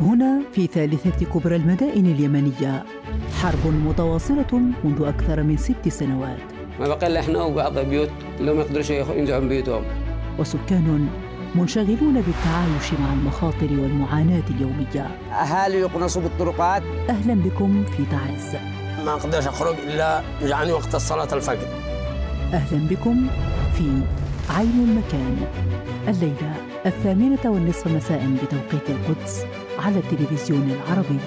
هنا في ثالثة كبرى المدائن اليمنية حرب متواصلة منذ أكثر من ست سنوات. ما بقى إلا إحنا وبعض البيوت اللي ما يقدروش ينزعوا من بيوتهم وسكان منشغلون بالتعايش مع المخاطر والمعاناة اليومية. أهالي يقنصوا بالطرقات. أهلا بكم في تعز. ما أقدرش أخرج إلا يعني وقت الصلاة الفجر. أهلا بكم في عين المكان. الليلة الثامنة والنصف مساء بتوقيت القدس. على التلفزيون العربي.